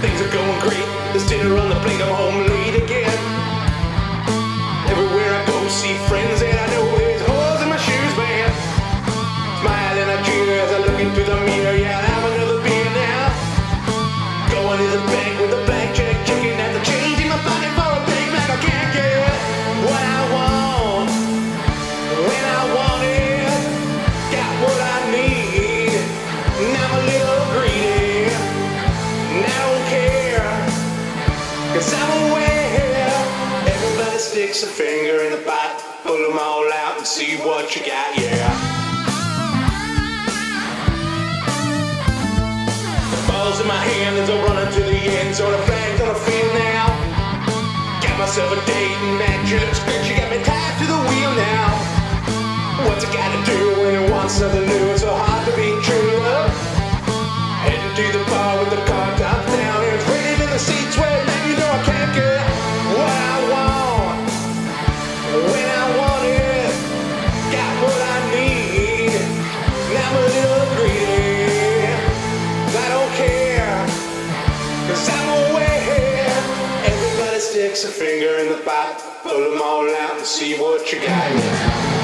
Things are going great. There's dinner on the plate. I'm home late again. Everywhere I go, see friends and sticks a finger in the pot, pull them all out and see what you got, yeah. The ball's in my hand as I run into the end, so the flag's on the field now. Got myself a date and that looks good, she got me tied to the wheel now. What's it gotta do when it wants something new? Sticks a finger in the pot, pull them all out and see what you got.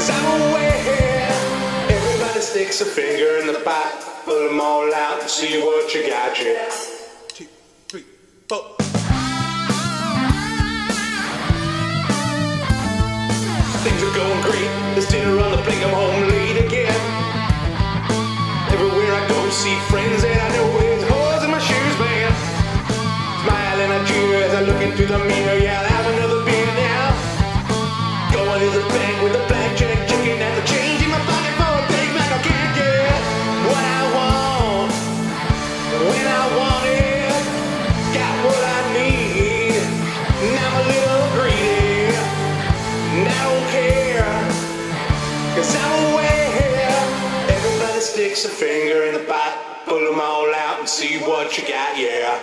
Cause I'm aware. Everybody sticks a finger in the pot, pull them all out and see what you got, yeah. Two, three, four. Things are going great. There's dinner on the plate. I'm home late again. Everywhere I go, see friends, and I know there's holes in my shoes, man. Smile and I cheer as I look into the mirror. Yeah, I'll have another beer now. Going to the bank with a sticks a finger in the pot, pull them all out and see what you got, yeah.